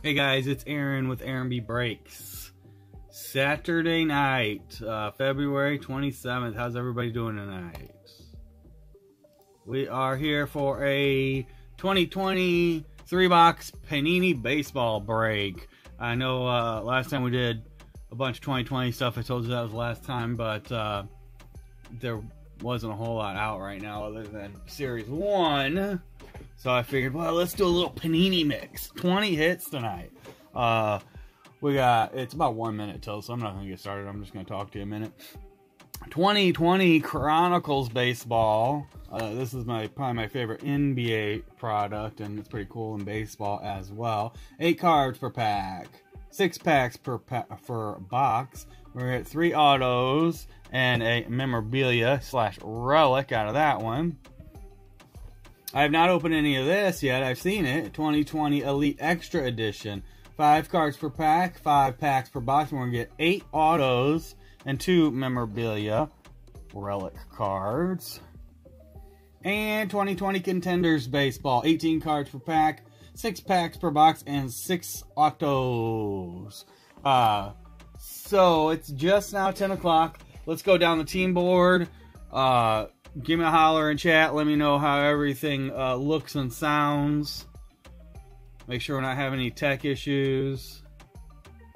Hey guys, it's Aaron with Aaron B Breaks. Saturday night, uh, February 27th. How's everybody doing tonight? We are here for a 2020 three box Panini baseball break. I know uh, last time we did a bunch of 2020 stuff. I told you that was last time, but uh, there wasn't a whole lot out right now other than Series 1. So I figured, well, let's do a little panini mix. 20 hits tonight. Uh, we got, it's about one minute till, so I'm not going to get started. I'm just going to talk to you a minute. 2020 Chronicles Baseball. Uh, this is my probably my favorite NBA product, and it's pretty cool in baseball as well. Eight cards per pack, six packs per pa- per box. We're at three autos and a memorabilia slash relic out of that one. I have not opened any of this yet. I've seen it. 2020 Elite Extra Edition. Five cards per pack, five packs per box. We're going to get eight autos and two memorabilia relic cards. And 2020 Contenders Baseball. 18 cards per pack, six packs per box, and six autos. Uh, so it's just now 10 o'clock. Let's go down the team board. Uh, give me a holler in chat. Let me know how everything uh, looks and sounds. Make sure we're not having any tech issues.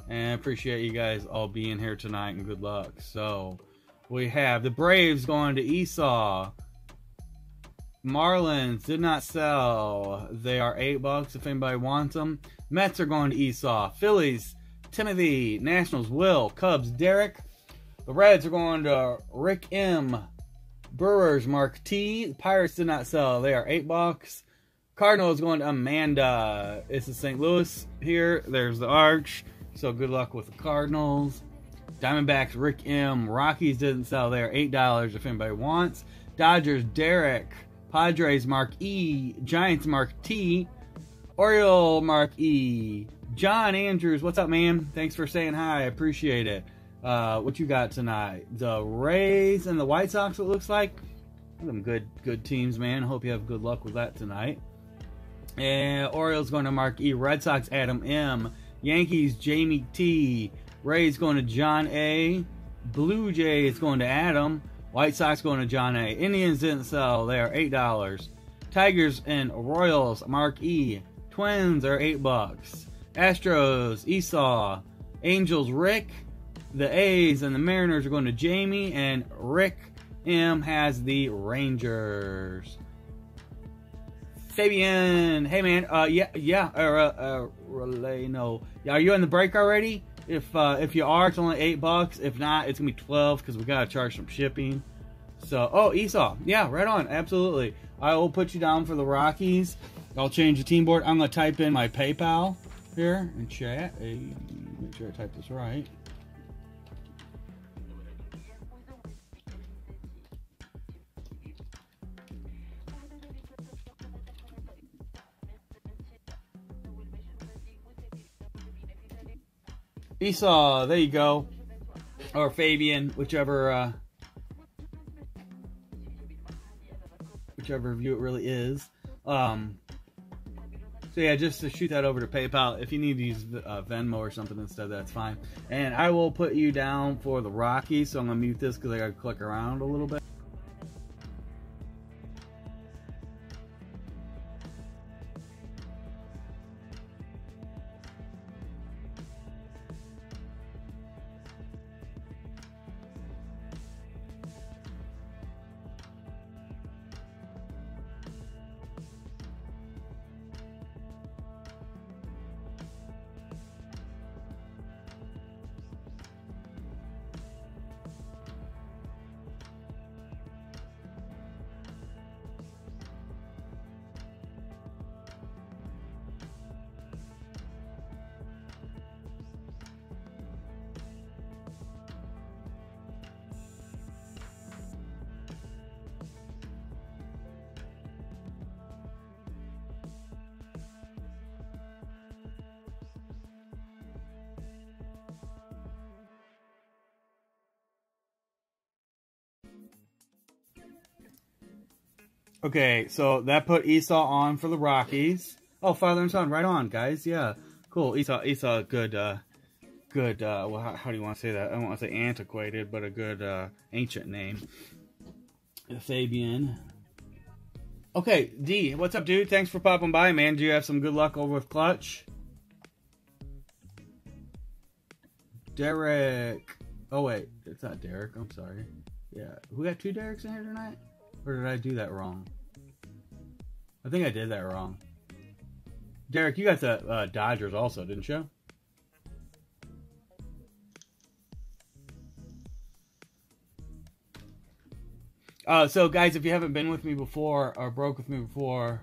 And appreciate you guys all being here tonight and good luck. So we have the Braves going to Esau. Marlins did not sell. They are eight bucks if anybody wants them. Mets are going to Esau. Phillies, Timothy. Nationals, Will. Cubs, Derek. The Reds are going to Rick M. Brewers, Mark T. Pirates did not sell. They are eight bucks. Cardinals going to Amanda. It's the St. Louis here. There's the Arch. So good luck with the Cardinals. Diamondbacks, Rick M. Rockies didn't sell. They are eight dollars if anybody wants. Dodgers, Derek. Padres, Mark E. Giants, Mark T. Oriole, Mark E. John Andrews, what's up, man? Thanks for saying hi. I appreciate it. Uh, what you got tonight? The Rays and the White Sox. It looks like them good good teams, man. Hope you have good luck with that tonight. And Orioles going to Mark E. Red Sox Adam M. Yankees Jamie T. Rays going to John A. Blue Jays going to Adam. White Sox going to John A. Indians didn't sell. They are eight dollars. Tigers and Royals Mark E. Twins are eight bucks. Astros Esau. Angels Rick the A's and the Mariners are going to Jamie, and Rick M has the Rangers. Fabian, hey man, uh, yeah, yeah, uh, uh, relay, no, are you in the break already? If uh, if you are, it's only eight bucks. If not, it's gonna be twelve because we gotta charge some shipping. So, oh, Esau, yeah, right on, absolutely. I will put you down for the Rockies. I'll change the team board. I'm gonna type in my PayPal here in chat. Hey, make sure I type this right. Esau, there you go. Or Fabian, whichever uh, whichever view it really is. Um, so yeah, just to shoot that over to PayPal. If you need to use uh, Venmo or something instead, that's fine. And I will put you down for the Rockies. So I'm gonna mute this because I gotta click around a little bit. Okay, so that put Esau on for the Rockies. Oh, father and son, right on, guys. Yeah, Cool. Esau, Esau, good, uh, good, uh, well, how, how do you want to say that? I don't want to say antiquated, but a good, uh, ancient name. Fabian. Okay, D, what's up, dude? Thanks for popping by, man. Do you have some good luck over with Clutch? Derek. Oh, wait. It's not Derek. I'm sorry. Yeah. We got two Dereks in here tonight? Or did I do that wrong? I think I did that wrong. Derek, you got the uh, Dodgers also, didn't you? Uh, so, guys, if you haven't been with me before or broke with me before,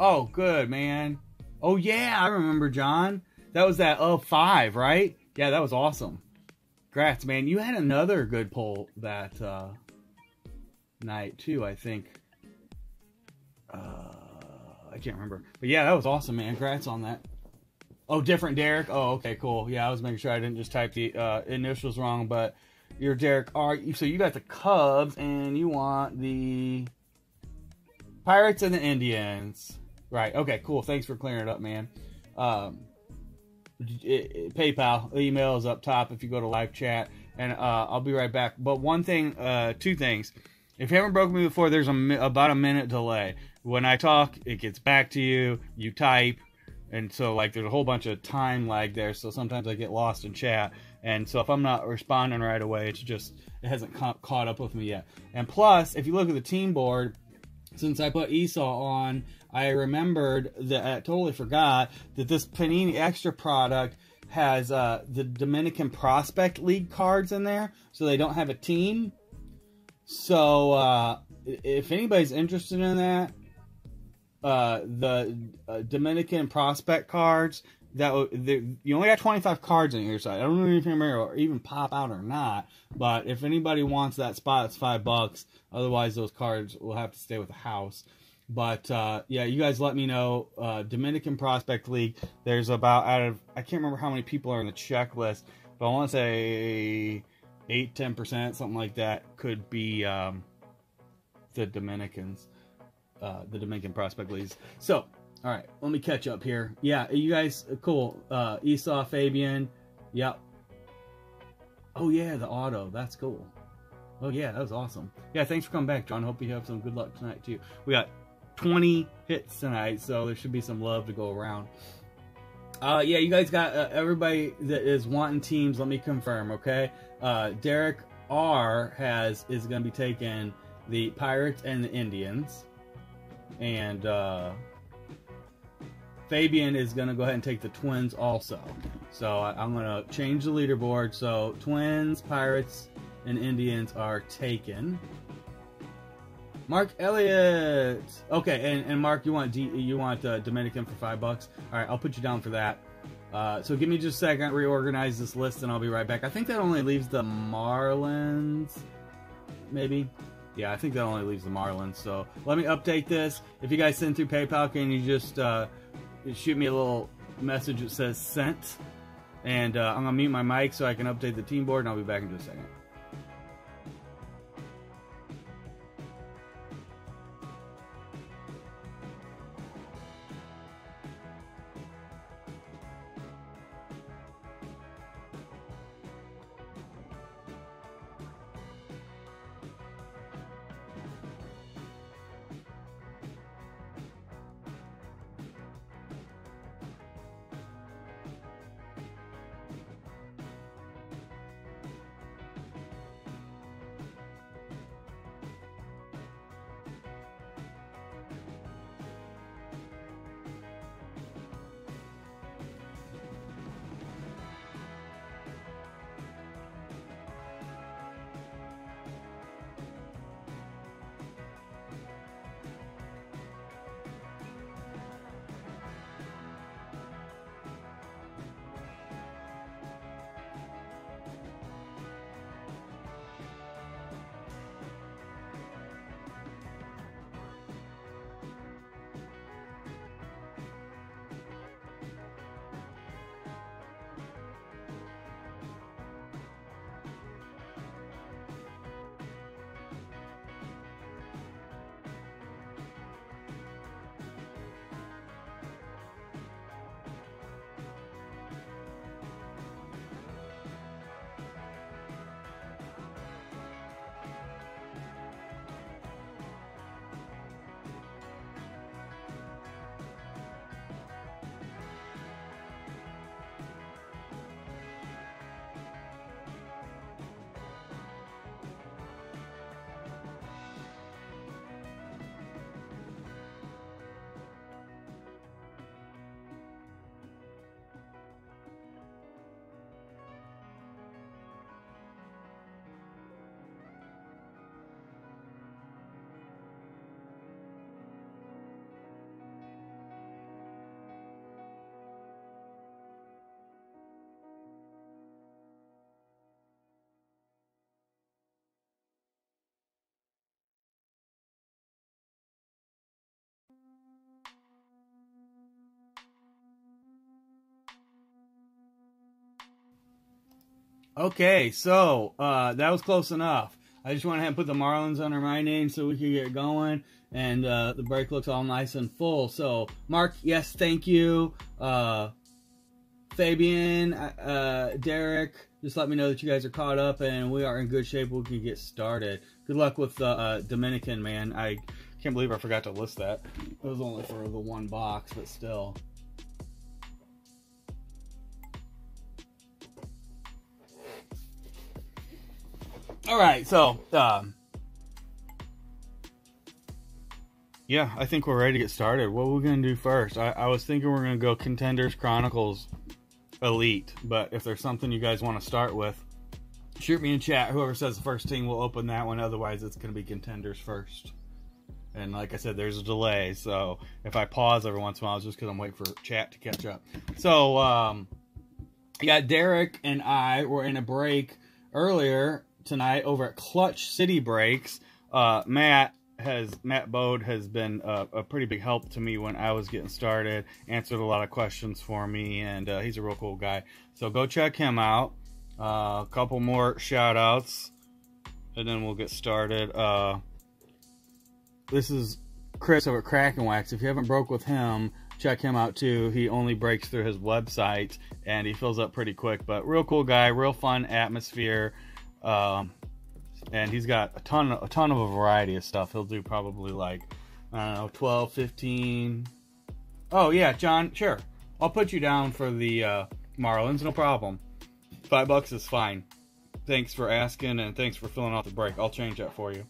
oh, good man. Oh yeah, I remember John. That was that of five, right? Yeah, that was awesome. Grats, man. You had another good pull that uh, night too. I think. Uh, I can't remember, but yeah, that was awesome, man. Congrats on that. Oh, different Derek. Oh, okay, cool. Yeah, I was making sure I didn't just type the uh, initials wrong, but you're Derek R. So you got the Cubs and you want the Pirates and the Indians. Right. Okay. Cool. Thanks for clearing it up, man. Um, PayPal email is up top if you go to live chat, and uh, I'll be right back. But one thing, uh, two things. If you haven't broken me before, there's a about a minute delay. When I talk, it gets back to you. You type, and so like there's a whole bunch of time lag there. So sometimes I get lost in chat, and so if I'm not responding right away, it's just it hasn't ca- caught up with me yet. And plus, if you look at the team board, since I put Esau on, I remembered that I totally forgot that this Panini Extra product has uh, the Dominican Prospect League cards in there, so they don't have a team. So uh, if anybody's interested in that, uh, the uh, Dominican Prospect cards that you only got 25 cards in here, so I don't know if remember even pop out or not, but if anybody wants that spot, it's five bucks. Otherwise, those cards will have to stay with the house. But uh, yeah, you guys let me know. Uh, Dominican Prospect League. There's about out of I can't remember how many people are in the checklist, but I want to say eight, ten percent, something like that, could be um, the Dominicans, uh, the Dominican Prospect Leagues. So, all right, let me catch up here. Yeah, you guys, cool. Uh, Esau, Fabian, yep. Oh yeah, the auto. That's cool. Oh yeah, that was awesome. Yeah, thanks for coming back, John. Hope you have some good luck tonight too. We got 20 hits tonight, so there should be some love to go around. Uh, yeah, you guys got uh, everybody that is wanting teams. Let me confirm, okay? Uh, Derek R has is going to be taking the Pirates and the Indians, and uh, Fabian is going to go ahead and take the Twins also. So I, I'm going to change the leaderboard. So Twins, Pirates, and Indians are taken. Mark Elliott. Okay, and, and Mark, you want D, you want uh, Dominican for five bucks? All right, I'll put you down for that. Uh, so give me just a second, reorganize this list, and I'll be right back. I think that only leaves the Marlins, maybe. Yeah, I think that only leaves the Marlins. So let me update this. If you guys send through PayPal, can you just uh, shoot me a little message that says sent? And uh, I'm gonna mute my mic so I can update the team board, and I'll be back in just a second. Okay, so uh, that was close enough. I just went ahead and put the Marlins under my name so we could get going. And uh, the break looks all nice and full. So, Mark, yes, thank you. Uh, Fabian, uh, Derek, just let me know that you guys are caught up and we are in good shape. We can get started. Good luck with the uh, Dominican, man. I can't believe I forgot to list that. It was only for the one box, but still. All right, so um, yeah, I think we're ready to get started. What we're we gonna do first? I, I was thinking we're gonna go Contenders Chronicles Elite, but if there's something you guys want to start with, shoot me in chat. Whoever says the first team will open that one. Otherwise, it's gonna be Contenders first. And like I said, there's a delay, so if I pause every once in a while, it's just because I'm waiting for chat to catch up. So, um, yeah, Derek and I were in a break earlier tonight over at Clutch City Breaks. Uh, Matt has Matt Bode has been a, pretty big help to me when I was getting started. Answered a lot of questions for me, and uh, he's a real cool guy. So go check him out. Uh, a couple more shout outs, and then we'll get started. Uh, this is Chris over at Kraken Wax. If you haven't broke with him, check him out too. He only breaks through his website, and he fills up pretty quick. But real cool guy, real fun atmosphere. Um, and he's got a ton, a ton of a variety of stuff. He'll do probably like, I don't know, 12, 15. Oh yeah, John, sure. I'll put you down for the uh, Marlins, no problem. Five bucks is fine. Thanks for asking and thanks for filling out the break. I'll change that for you.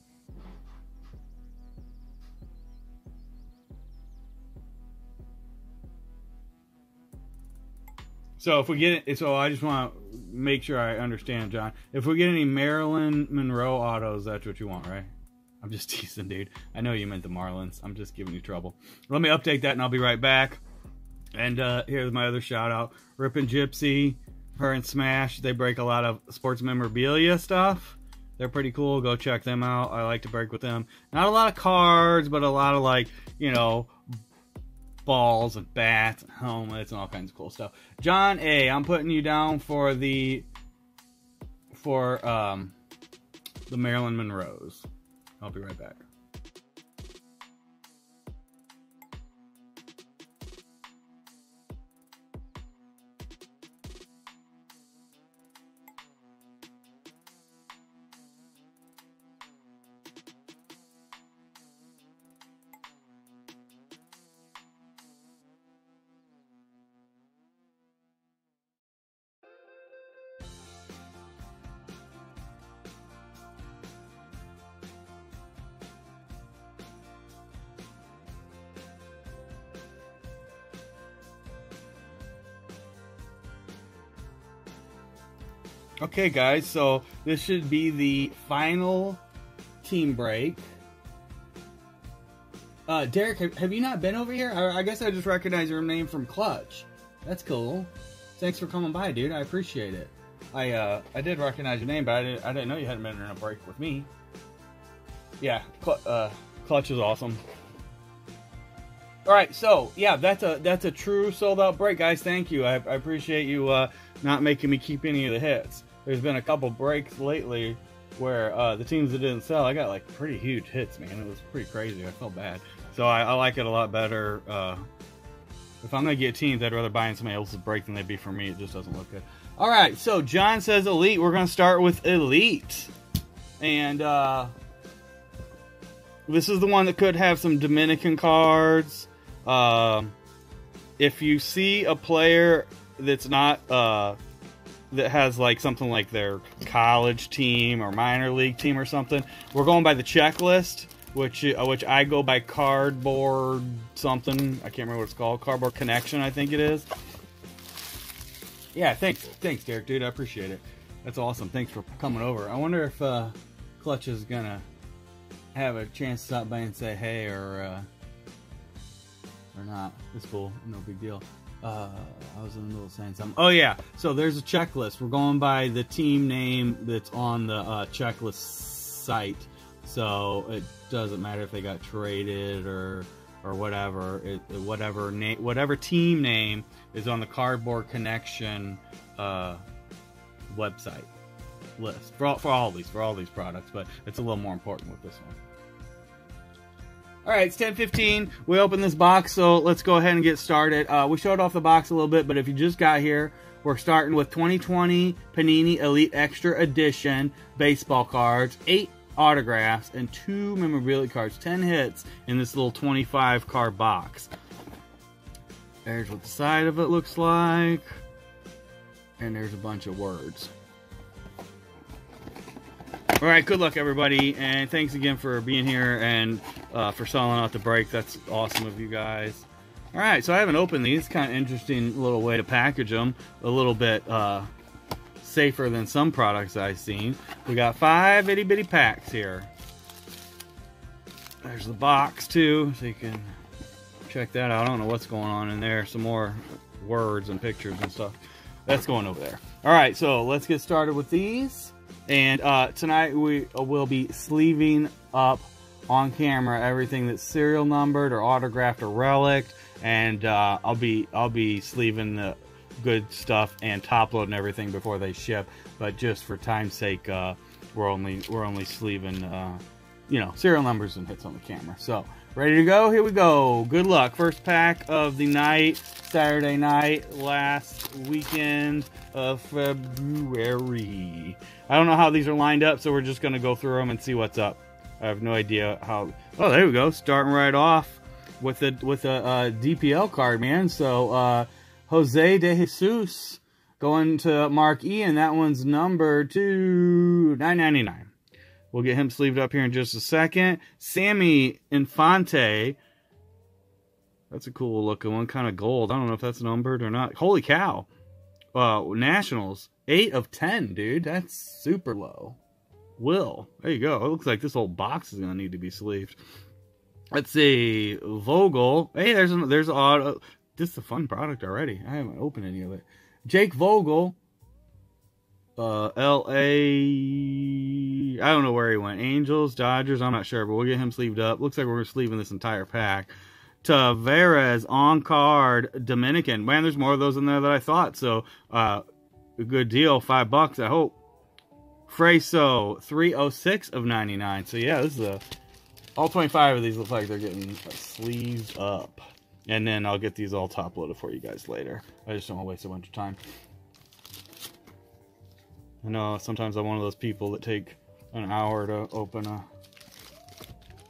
So if we get it, so I just want to make sure I understand, John. If we get any Marilyn Monroe autos, that's what you want, right? I'm just teasing, dude. I know you meant the Marlins. I'm just giving you trouble. Let me update that and I'll be right back. And uh, here's my other shout out. Rippin' Gypsy, her and Smash, they break a lot of sports memorabilia stuff. They're pretty cool. Go check them out. I like to break with them. Not a lot of cards, but a lot of like, you know, balls and bats helmets and all kinds of cool stuff. John A, I'm putting you down for the for um the Marilyn Monroes. I'll be right back. Okay, guys, so this should be the final team break. Uh, Derek, have, have you not been over here? I, I, guess I just recognize your name from Clutch. That's cool. Thanks for coming by, dude. I appreciate it. I uh, I did recognize your name, but I didn't, I didn't know you hadn't been in a break with me. Yeah, Cl uh, Clutch is awesome. All right, so yeah, that's a that's a true sold out break, guys. Thank you. I, I appreciate you uh, not making me keep any of the hits there's been a couple breaks lately where uh, the teams that didn't sell, I got like pretty huge hits, man. It was pretty crazy. I felt bad. So I, I like it a lot better. Uh, if I'm gonna get teams, I'd rather buy in somebody else's break than they'd be for me. It just doesn't look good. All right, so John says elite. We're gonna start with elite, and uh, this is the one that could have some Dominican cards. Uh, if you see a player that's not uh, that has like something like their college team or minor league team or something. We're going by the checklist, which uh, which I go by cardboard something. I can't remember what it's called. Cardboard connection, I think it is. Yeah, thanks, thanks, Derek, dude. I appreciate it. That's awesome. Thanks for coming over. I wonder if uh, Clutch is gonna have a chance to stop by and say hey or uh, or not. It's cool. No big deal. Uh, I was in the middle of saying something. Oh yeah, so there's a checklist. We're going by the team name that's on the uh, checklist site. So it doesn't matter if they got traded or or whatever. It, whatever name, whatever team name is on the Cardboard Connection uh, website. list for all, for all these for all these products, but it's a little more important with this one. All right, it's 10:15. We opened this box, so let's go ahead and get started. Uh, we showed off the box a little bit, but if you just got here, we're starting with 2020 Panini Elite Extra Edition baseball cards, eight autographs, and two memorabilia cards. 10 hits in this little 25 card box. There's what the side of it looks like, and there's a bunch of words. All right, good luck, everybody, and thanks again for being here and uh, for selling out the break. That's awesome of you guys. All right, so I haven't opened these. Kind of interesting little way to package them. A little bit uh, safer than some products I've seen. We got five itty bitty packs here. There's the box too, so you can check that out. I don't know what's going on in there. Some more words and pictures and stuff. That's going over there. All right, so let's get started with these. And uh, tonight we will be sleeving up on camera everything that's serial numbered or autographed or relic, and uh, I'll be I'll be sleeving the good stuff and top loading everything before they ship. But just for time's sake, uh, we're only we're only sleeving uh, you know serial numbers and hits on the camera. So ready to go? Here we go. Good luck. First pack of the night, Saturday night, last weekend of February. I don't know how these are lined up, so we're just going to go through them and see what's up. I have no idea how. Oh, there we go. Starting right off with a with a uh, DPL card, man. So uh, Jose de Jesus going to Mark E, and that one's number two nine ninety nine. We'll get him sleeved up here in just a second. Sammy Infante. That's a cool looking one, kind of gold. I don't know if that's numbered or not. Holy cow! Uh, Nationals 8 of 10, dude. That's super low. Will. There you go. It looks like this whole box is to need to be sleeved. Let's see. Vogel. Hey, there's an, there's auto. This is a fun product already. I haven't opened any of it. Jake Vogel. Uh, L.A. I don't know where he went. Angels, Dodgers, I'm not sure, but we'll get him sleeved up. Looks like we're sleeving this entire pack. Taveras on card Dominican. Man, there's more of those in there than I thought. So, uh, a good deal. Five bucks, I hope. Freso, 306 of 99. So yeah, this is a... All 25 of these look like they're getting sleeved up. And then I'll get these all top loaded for you guys later. I just don't want to waste a bunch of time. I know sometimes I'm one of those people that take an hour to open a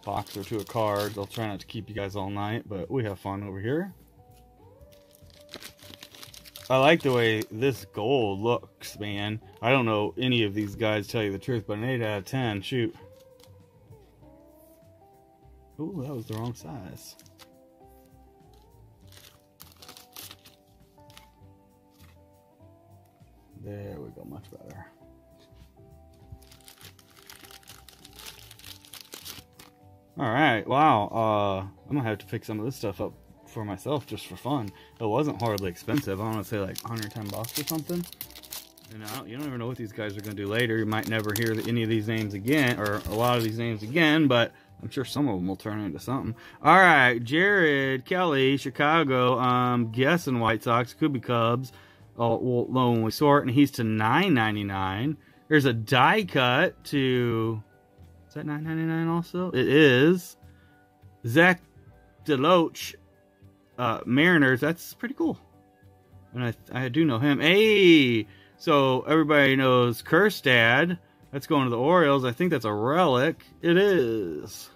box or two of cards. I'll try not to keep you guys all night, but we have fun over here. I like the way this gold looks, man. I don't know any of these guys, tell you the truth, but an 8 out of 10, shoot. Ooh, that was the wrong size. There we go, much better. All right, wow. Uh, I'm gonna have to pick some of this stuff up for myself just for fun. It wasn't horribly expensive. I want to say like 110 bucks or something. You know, you don't even know what these guys are to do later. You might never hear any of these names again, or a lot of these names again, but I'm sure some of them will turn into something. All right, Jared Kelly, Chicago. I'm guessing White Sox could be Cubs. Oh, well, low when we sort, and he's to 9.99. There's a die cut to. Is that 9.99 also? It is. Zach Deloach uh, Mariners. That's pretty cool. And I, I do know him. Hey, so everybody knows Kjerstad. That's going to the Orioles. I think that's a relic. It is.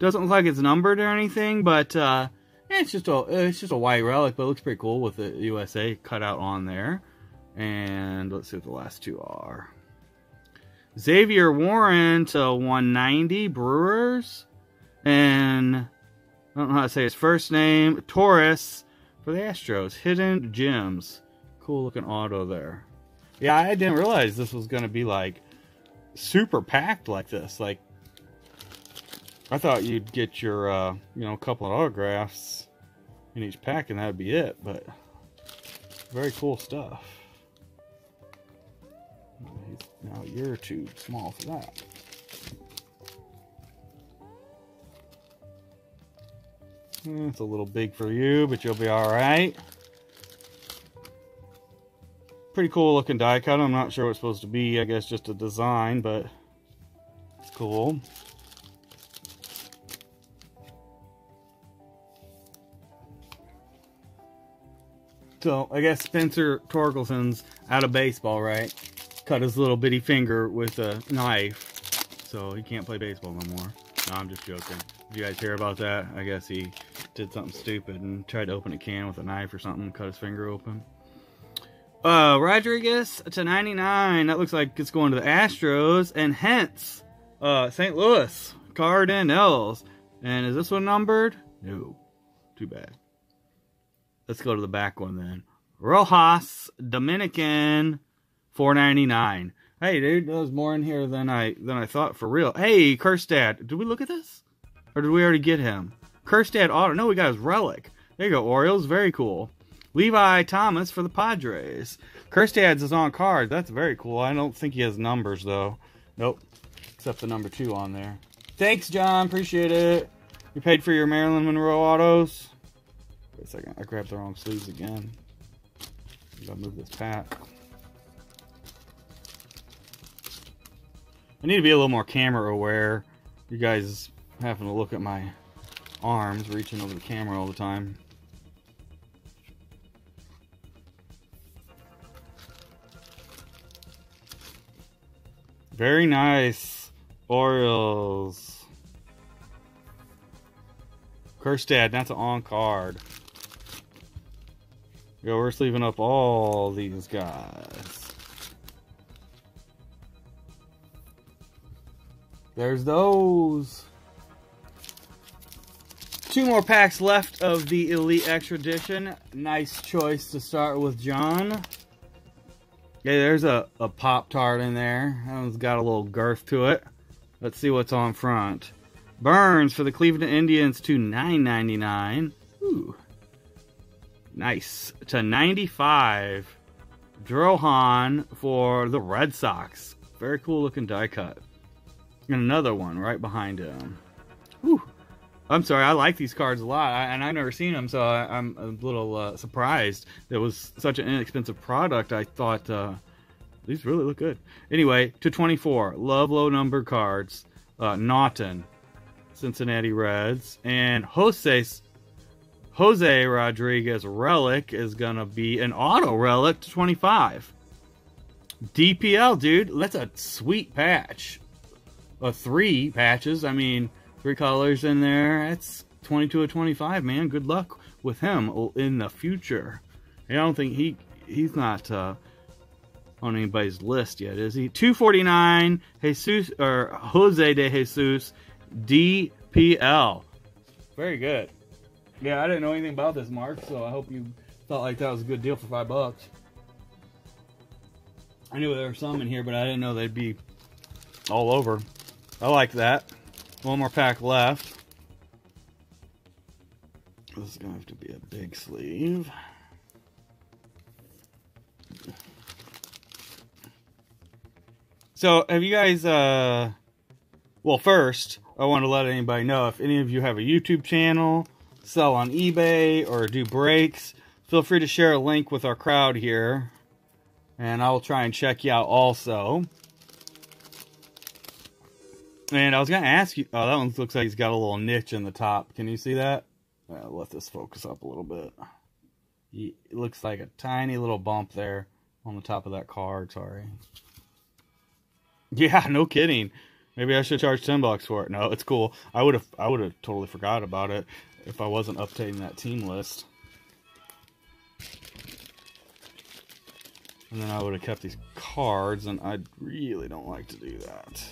Doesn't look like it's numbered or anything, but uh, it's just a it's just a white relic, but it looks pretty cool with the USA cut out on there. And let's see what the last two are. Zavier Warren to 190 Brewers. And I don't know how to say his first name. Torres for the Astros. Hidden Gems. Cool looking auto there. Yeah, I didn't realize this was going to be like super packed like this. Like, I thought you'd get your, uh, you know, a couple of autographs in each pack and that'd be it. But very cool stuff. Now you're too small for that. Hmm, it's a little big for you, but you'll be all right. pretty cool looking die cut. I'm not sure what it's supposed to be. I guess just a design, but it's cool. So I guess Spencer Torkelson's out of baseball, right? Cut his little bitty finger with a knife, so he can't play baseball no more. No, I'm just joking. Did you guys hear about that? I guess he did something stupid and tried to open a can with a knife or something, cut his finger open. Uh, Rodriguez to 99. That looks like it's going to the Astros, and hence, uh, St. Louis Cardinals. And is this one numbered? No. Too bad. Let's go to the back one then. Rojas Dominican 499. Hey dude, there's more in here than I than I thought for real. Hey, Kjerstad, did we look at this? Or did we already get him? Kjerstad auto. No, we got his relic. There you go, Orioles. Very cool. Levi Thomas for the Padres. Kjerstad's is on card. That's very cool. I don't think he has numbers though. Nope. Except the number two on there. Thanks, John. Appreciate it. You paid for your Marilyn Monroe autos. Wait a second. I grabbed the wrong sleeves again. Gotta move this pack. I need to be a little more camera aware. You guys having to look at my arms reaching over the camera all the time. Very nice. Orioles. Kjerstad, that's an on card. Yo, we're sleeving up all these guys. There's those. Two more packs left of the Elite Extra Edition. Nice choice to start with John. Yeah, there's a, a Pop-Tart in there. That one's got a little girth to it. Let's see what's on front. Burns for the Cleveland Indians to 9.99. Ooh. Nice. To 95. Drohan for the Red Sox. Very cool looking die cut. And another one right behind him. Whew. I'm sorry, I like these cards a lot, I, and I've never seen them, so I, am a little uh, surprised. It was such an inexpensive product. I thought uh, these really look good. Anyway, to 24, love low number cards. Uh, Naughton, Cincinnati Reds, and Jose Jose Rodriguez relic is gonna be an auto relic to 25. DPL, dude, that's a sweet patch. A three patches. I mean, three colors in there. That's 22 of 25, man. Good luck with him in the future. I don't think he he's not uh, on anybody's list yet, is he? 249 Jesus or Jose de Jesus DPL. Very good. Yeah, I didn't know anything about this, Mark, so I hope you thought like that was a good deal for five bucks. I knew there were some in here, but I didn't know they'd be all over. I like that. One more pack left. This is going to have to be a big sleeve. So, have you guys, uh, well, first, I want to let anybody know if any of you have a YouTube channel, sell on eBay, or do breaks, feel free to share a link with our crowd here, and I'll try and check you out also. And I was gonna ask you. Oh, that one looks like he's got a little niche in the top. Can you see that? I'll let this focus up a little bit. It looks like a tiny little bump there on the top of that card. Sorry. Yeah, no kidding. Maybe I should charge ten bucks for it. No, it's cool. I would have. I would have totally forgot about it if I wasn't updating that team list. And then I would have kept these cards, and I really don't like to do that.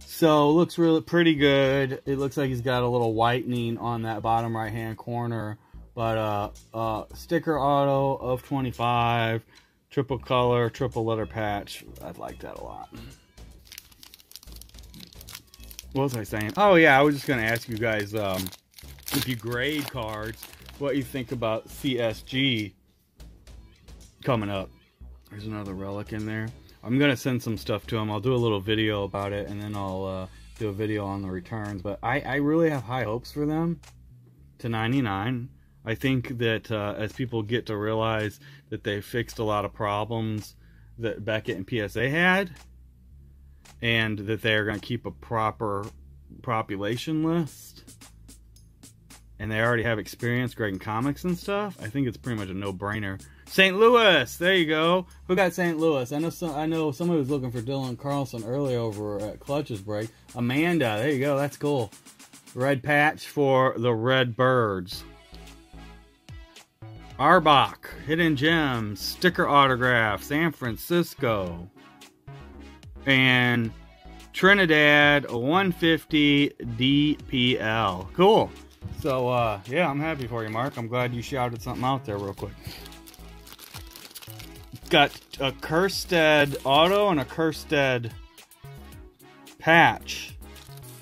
So looks really pretty good. It looks like he's got a little whitening on that bottom right hand corner. But uh, uh, sticker auto of 25, triple color, triple letter patch. I'd like that a lot. What was I saying? Oh yeah, I was just gonna ask you guys um, if you grade cards, what you think about CSG coming up. There's another relic in there. I'm gonna send some stuff to him. I'll do a little video about it, and then I'll uh, do a video on the returns. But I, I really have high hopes for them to 99. I think that uh, as people get to realize that they fixed a lot of problems that Beckett and PSA had, and that they are going to keep a proper population list, and they already have experience grading comics and stuff, I think it's pretty much a no-brainer. St. Louis, there you go. Who got St. Louis? I know some. I know somebody was looking for Dylan Carlson earlier over at Clutch's break. Amanda, there you go. That's cool. Red patch for the Red Birds. Arbok, Hidden Gems, Sticker Autograph, San Francisco. And Trinidad 150 DPL. Cool. So, uh, yeah, I'm happy for you, Mark. I'm glad you shouted something out there real quick. Got a Kjerstad auto and a Kjerstad patch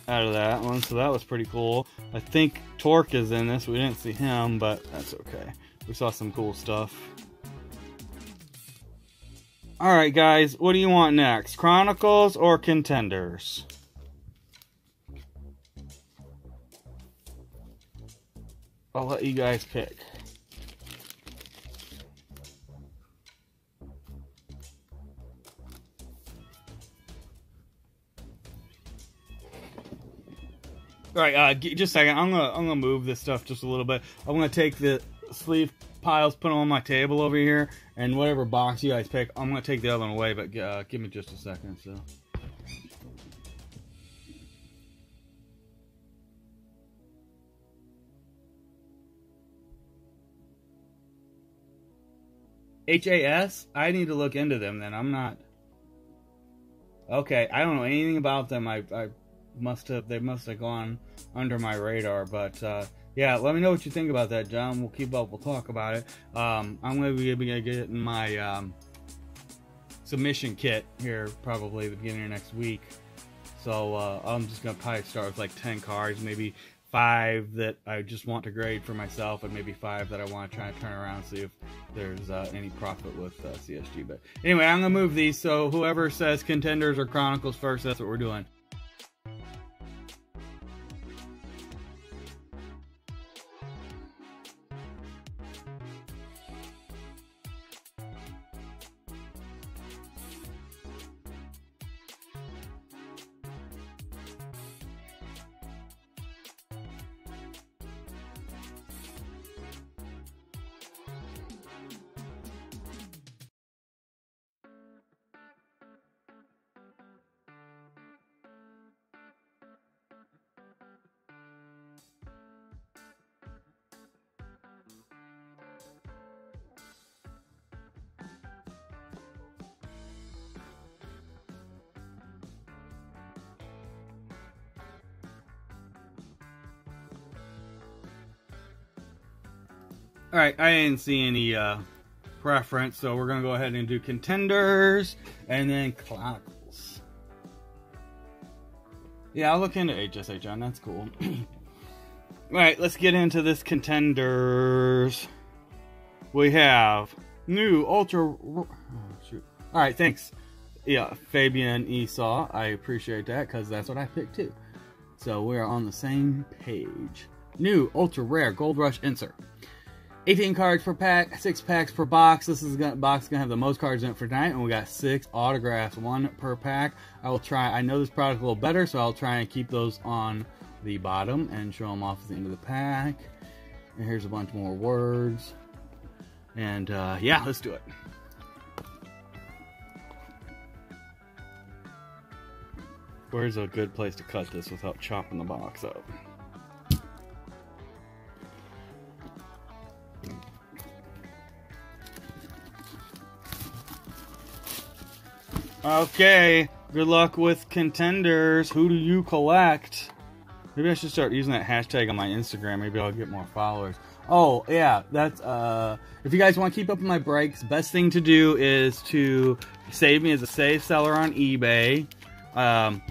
out of that one, so that was pretty cool. I think Torque is in this. We didn't see him, but that's okay. We saw some cool stuff. Alright, guys, what do you want next? Chronicles or Contenders? I'll let you guys pick. All right, uh, just a second. I'm gonna I'm gonna move this stuff just a little bit. I'm gonna take the sleeve piles, put them on my table over here, and whatever box you guys pick, I'm gonna take the other one away. But uh, give me just a second. So. HAS? I need to look into them then. I'm not. Okay, I don't know anything about them. I, I must have they must have gone under my radar. But uh, yeah, let me know what you think about that, John. We'll keep up. We'll talk about it. Um, I'm gonna be, be getting my um, submission kit here probably the beginning of next week. So uh, I'm just gonna probably start with like 10 cards, maybe five that I just want to grade for myself, and maybe five that I want to try and turn around and see if there's uh, any profit with uh, CSG. But anyway, I'm gonna move these. So whoever says contenders or chronicles first, that's what we're doing. Didn't see any uh, preference, so we're gonna go ahead and do contenders and then chronicles. Yeah, I'll look into HSA, John. That's cool. All right, let's get into this contenders. We have new ultra. Oh, shoot. All right, thanks. Yeah, Fabian Esau. I appreciate that because that's what I picked too. So we're on the same page. New ultra rare gold rush insert. 18 cards per pack, six packs per box. This is gonna, box gonna have the most cards in it for tonight, and we got six autographs, one per pack. I will try. I know this product a little better, so I'll try and keep those on the bottom and show them off at the end of the pack. And here's a bunch more words. And uh, yeah, let's do it. Where's a good place to cut this without chopping the box up? Okay, good luck with contenders. Who do you collect? Maybe I should start using that hashtag on my Instagram. Maybe I'll get more followers. Oh, yeah, that's, uh, if you guys want to keep up with my breaks, best thing to do is to save me as a save seller on eBay. Um,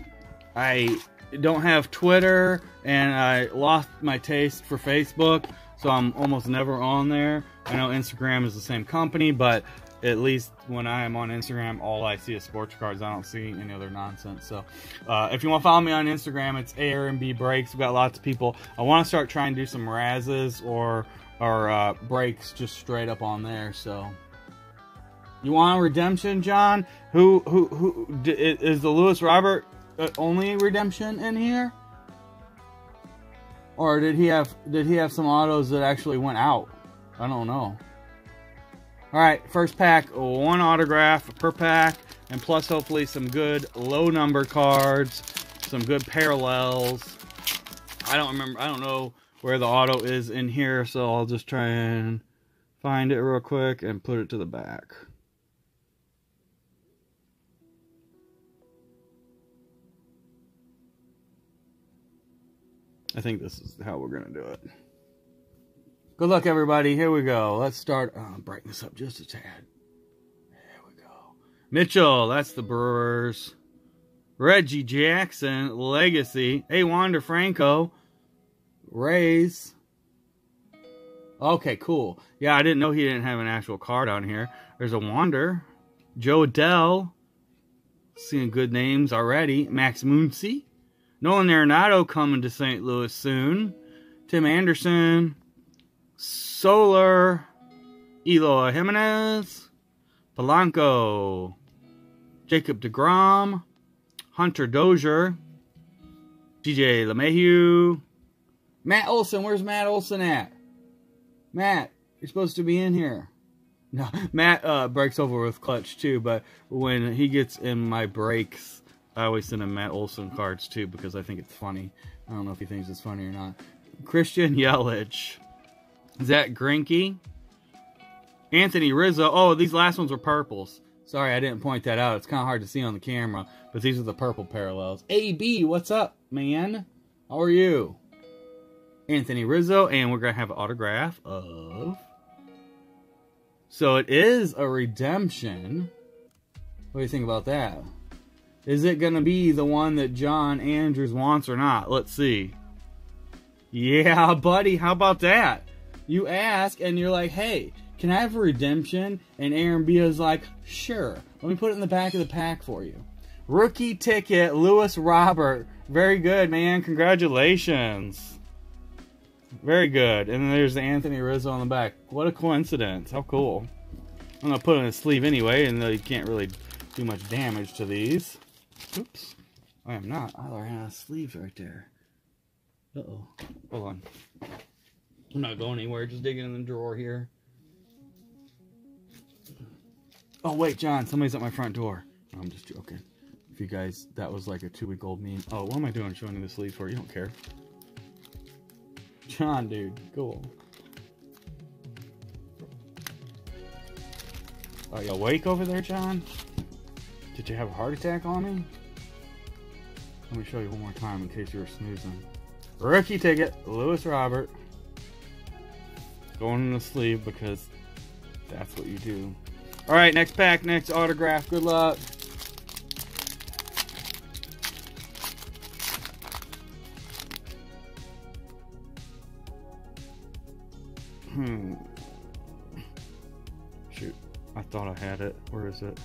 I don't have Twitter, and I lost my taste for Facebook, so I'm almost never on there. I know Instagram is the same company, but at least when I am on Instagram, all I see is sports cards. I don't see any other nonsense. So, uh, if you want to follow me on Instagram, it's A R and B Breaks. We've got lots of people. I want to start trying to do some razzes or or uh, breaks just straight up on there. So, you want redemption, John? Who who who is the Luis Robert uh, only redemption in here? Or did he have did he have some autos that actually went out? I don't know. All right, first pack, one autograph per pack, and plus hopefully some good low number cards, some good parallels. I don't remember, I don't know where the auto is in here, so I'll just try and find it real quick and put it to the back. I think this is how we're going to do it. Good luck, everybody. Here we go. Let's start. Oh, brighten this up just a tad. There we go. Mitchell, that's the Brewers. Reggie Jackson, Legacy. Hey, Wander Franco. Rays. Okay, cool. Yeah, I didn't know he didn't have an actual card on here. There's a Wander. Jo Adell. Seeing good names already. Max Muncy. Nolan Arenado coming to St. Louis soon. Tim Anderson. Soler. Eloy Jimenez. Polanco. Jacob DeGrom. Hunter Dozier. DJ LeMahieu. Matt Olson, where's Matt Olson at? Matt, you're supposed to be in here. No, Matt uh, breaks over with clutch too, but when he gets in my breaks, I always send him Matt Olson cards too because I think it's funny. I don't know if he thinks it's funny or not. Christian Yelich, Zack Greinke, Anthony Rizzo. Oh, these last ones were purples. Sorry, I didn't point that out. It's kind of hard to see on the camera, but these are the purple parallels. AB, what's up, man? How are you? Anthony Rizzo, and we're going to have an autograph of... So it is a redemption. What do you think about that? Is it going to be the one that John Andrews wants or not? Let's see. Yeah, buddy, how about that? You ask and you're like, hey, can I have a redemption? And Aaron B is like, sure. Let me put it in the back of the pack for you. Rookie ticket, Luis Robert. Very good, man. Congratulations. Very good. And then there's the Anthony Rizzo on the back. What a coincidence. How cool. I'm going to put it in his sleeve anyway, and you can't really do much damage to these. Oops. I am not. I already have sleeves right there. Uh-oh. Hold on. I'm not going anywhere. Just digging in the drawer here. Oh, wait, John. Somebody's at my front door. I'm just joking. If you guys, that was like a two-week-old meme. Oh, what am I doing showing you the sleeves for? You don't care. John, dude. Cool. Are you awake over there, John? Did you have a heart attack on me? Let me show you one more time in case you were snoozing. Rookie ticket, Luis Robert. Going to sleeve because that's what you do. All right, next pack, next autograph. Good luck. Hmm. Shoot. I thought I had it. Where is it?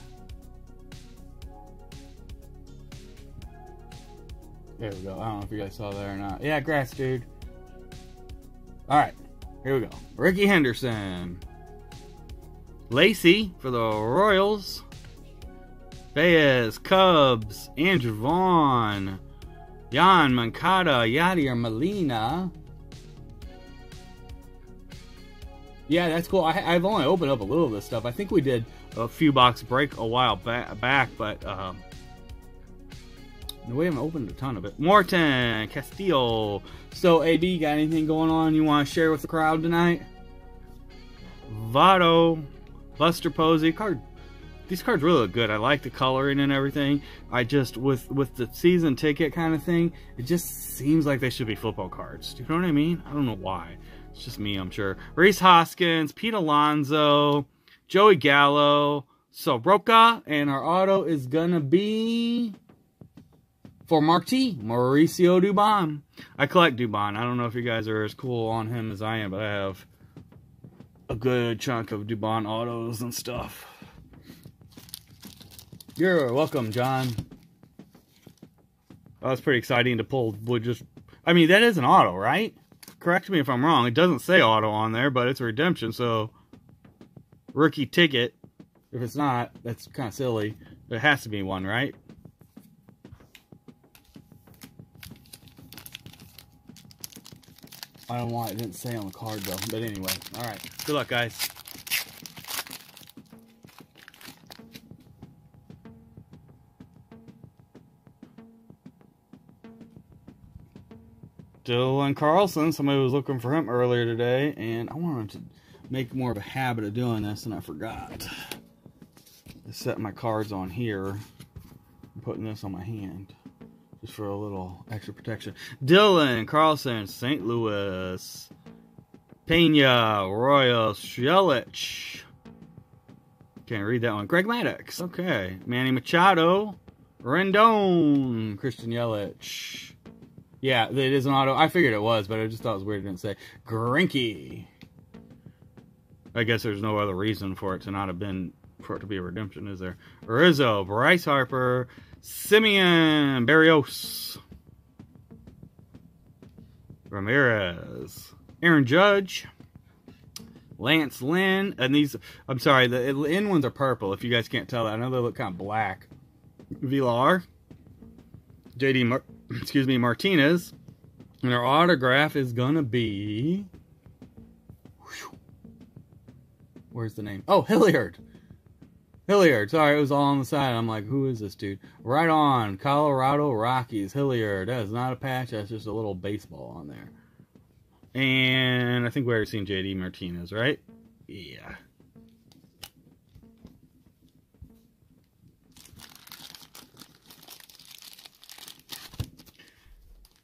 There we go. I don't know if you guys saw that or not. Yeah, grass, dude. Alright. Here we go. Rickey Henderson. Lacy for the Royals. Baez, Cubs, Andrew Vaughn, Yoan Moncada, Yadier Molina, Yeah, that's cool. I, have only opened up a little of this stuff. I think we did a few box break a while back, back but um, we haven't opened a ton of it. Morton, Castillo. So, AB, got anything going on you want to share with the crowd tonight? Votto, Buster Posey, card. These cards really look good. I like the coloring and everything. I just with with the season ticket kind of thing, it just seems like they should be football cards. Do you know what I mean? I don't know why. It's just me, I'm sure. Rhys Hoskins, Pete Alonso, Joey Gallo, Soroka, and our auto is gonna be for Mark T, Mauricio Dubon. I collect Dubon. I don't know if you guys are as cool on him as I am, but I have a good chunk of Dubon autos and stuff. You're welcome, John. That was pretty exciting to pull. Would just, I mean, that is an auto, right? correct me if I'm wrong. It doesn't say auto on there, but it's a redemption, so rookie ticket. If it's not, that's kind of silly. There has to be one, right? I don't know why it didn't say on the card though. But anyway, all right. Good luck, guys. Dylan Carlson. Somebody was looking for him earlier today, and I wanted to make more of a habit of doing this, and I forgot. I set my cards on here. I'm putting this on my hand just for a little extra protection. Dylan Carlson, St. Louis. Pena, Royal, Yelich. Can't read that one. Greg Maddux. Okay. Manny Machado. Rendon. Christian Yelich. Yeah, it is an auto. I figured it was, but I just thought it was weird it didn't say. Greinke. I guess there's no other reason for it to not have been, for it to be a redemption, is there? Rizzo, Bryce Harper, Semien, Barrios. Ramirez, Aaron Judge, Lance Lynn, and these, I'm sorry, the in ones are purple, if you guys can't tell that. I know they look kind of black. Villar, JD, Mar excuse me, Martinez, and our autograph is gonna be, where's the name? Oh, Hilliard. Hilliard. Sorry, it was all on the side. I'm like, who is this dude? Right on. Colorado Rockies. Hilliard. That is not a patch. That's just a little baseball on there. And I think we already seen JD Martinez, right? Yeah.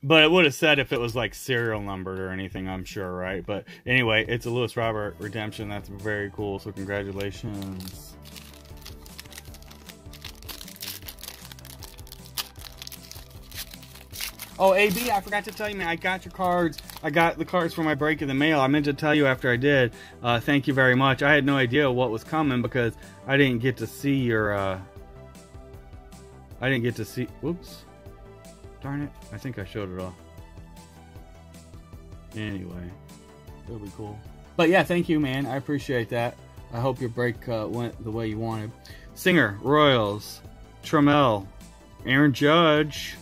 But it would have said if it was like serial numbered or anything, I'm sure, right? But anyway, it's a Luis Robert redemption. That's very cool. So congratulations. Oh, AB, I forgot to tell you, man, I got your cards. I got the cards for my break in the mail. I meant to tell you after I did. Uh, thank you very much. I had no idea what was coming because I didn't get to see your, uh, I didn't get to see, whoops. Darn it. I think I showed it off. Anyway, it'll be cool. But yeah, thank you, man. I appreciate that. I hope your break uh, went the way you wanted. Singer, Royals, Trammell, Aaron Judge,